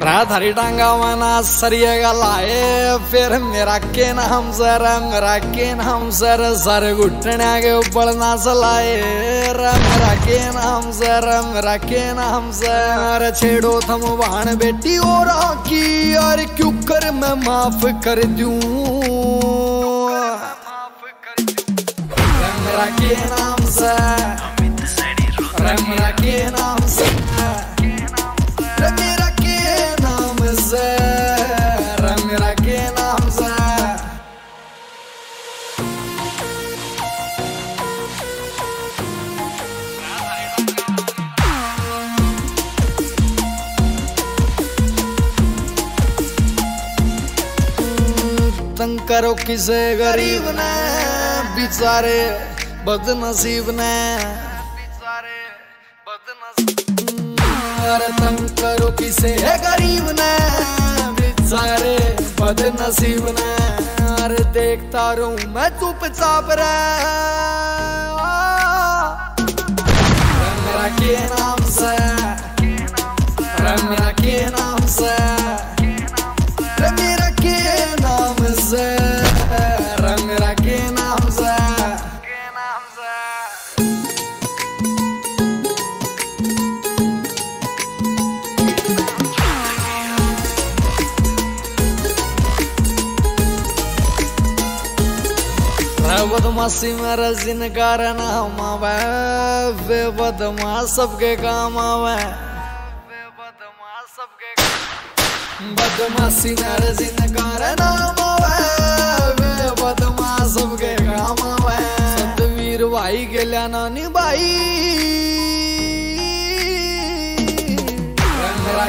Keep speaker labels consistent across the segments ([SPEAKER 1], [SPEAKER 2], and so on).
[SPEAKER 1] धरी टांगा मना सरिया गलाए फिर मेरा के नाम सर मेरा के नाम सर सर घुटने के ऊपर ना सलाए मेरा के नाम सर मेरा के नाम सर छेड़ो थम वाहन बेटी और की यार क्यों कर मैं माफ़ कर दूँ? मेरा के नाम से तंग करो किसे गरीब ने? बेचारे बदनसीब ने। अरे तंग करो किसे गरीब ने? बेचारे बदनसीब ने। अरे देखता रहूँ मैं चुपचाप रहा बदमाशी मेरा जिनकार नाम आवे, वे बदमाश सबके काम आवे। बदमाशी मेरा जिनकार नाम आवे, वे बदमाश सबके काम आवे। सतवीर भाई गेल्या नानी भाई।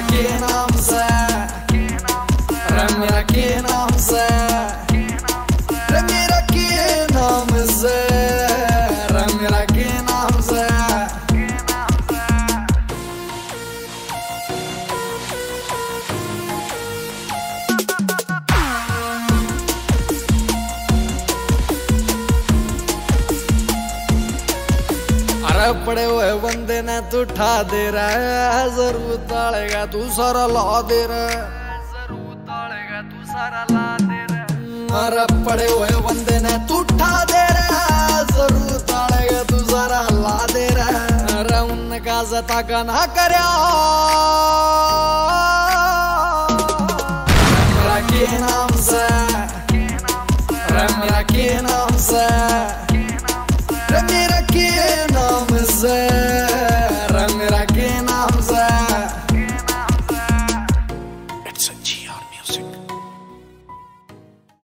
[SPEAKER 1] के नाम पड़े हुए बंदे ने तू ठा दे रहा है। ज़रूर ताड़ेगा तू सारा ला दे रहा है। ज़रूर ताड़ेगा तू सारा ला दे रहा है अरे पड़े हुए बंदे ने तू ठा दे रहा है। ज़रूर ताड़ेगा तू सारा ला दे रहा है। अरे उनका जता का ना कर के नाम से मेरा के नाम से